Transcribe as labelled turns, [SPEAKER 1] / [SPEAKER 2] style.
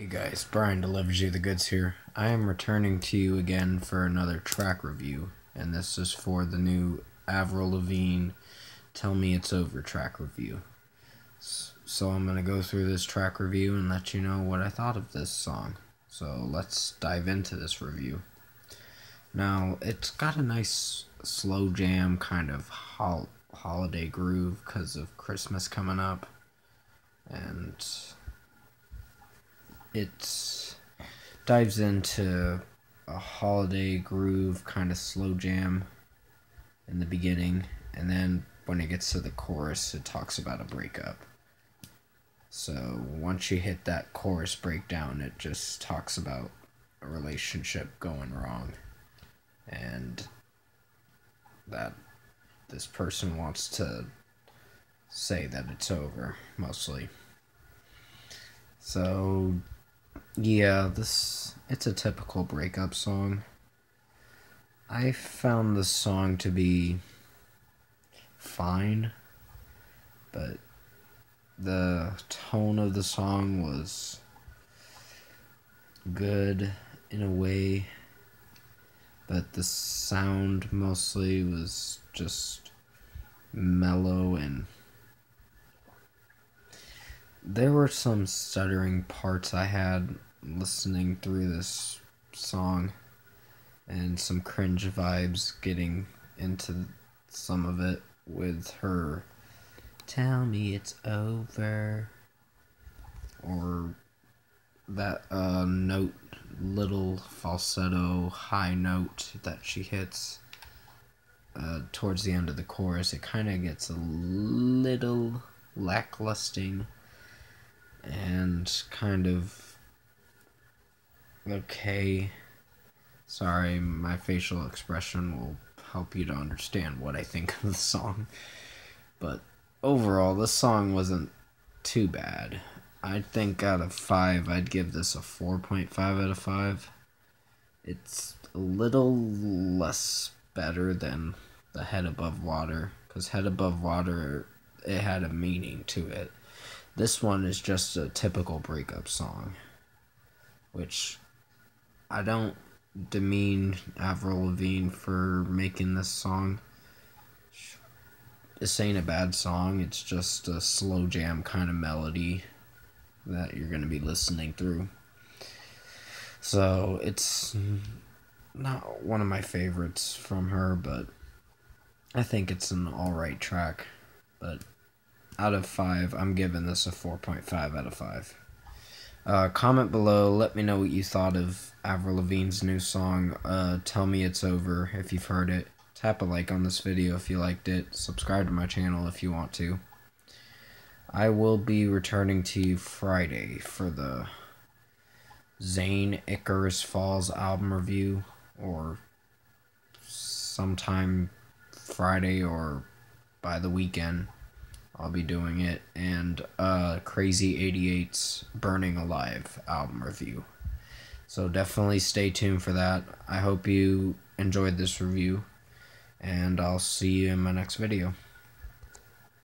[SPEAKER 1] Hey guys, Bryan delivers you the goods here. I am returning to you again for another track review, and this is for the new Avril Lavigne Tell Me It's Over track review. So I'm going to go through this track review and let you know what I thought of this song. So let's dive into this review. Now, it's got a nice slow jam kind of hol holiday groove because of Christmas coming up. And it dives into a holiday groove kind of slow jam in the beginning and then when it gets to the chorus it talks about a breakup. So once you hit that chorus breakdown it just talks about a relationship going wrong and that this person wants to say that it's over mostly. So yeah, this it's a typical breakup song. I found the song to be fine, but the tone of the song was good in a way, but the sound mostly was just mellow and there were some stuttering parts I had listening through this song and some cringe vibes getting into some of it with her tell me it's over or that uh, note little falsetto high note that she hits uh, towards the end of the chorus. It kind of gets a little lacklusting and kind of okay. Sorry, my facial expression will help you to understand what I think of the song. But overall, this song wasn't too bad. I think out of 5, I'd give this a 4.5 out of 5. It's a little less better than the Head Above Water, because Head Above Water, it had a meaning to it. This one is just a typical breakup song, which I don't demean Avril Lavigne for making this song. This ain't a bad song, it's just a slow jam kind of melody that you're going to be listening through. So it's not one of my favorites from her, but I think it's an alright track. But out of 5. I'm giving this a 4.5 out of 5. Uh, comment below. Let me know what you thought of Avril Lavigne's new song, uh, Tell Me It's Over, if you've heard it. Tap a like on this video if you liked it. Subscribe to my channel if you want to. I will be returning to you Friday for the Zayn Icarus Falls album review, or sometime Friday or by the weekend. I'll be doing it, and uh, Crazy 88's Burning Alive album review. So definitely stay tuned for that. I hope you enjoyed this review, and I'll see you in my next video.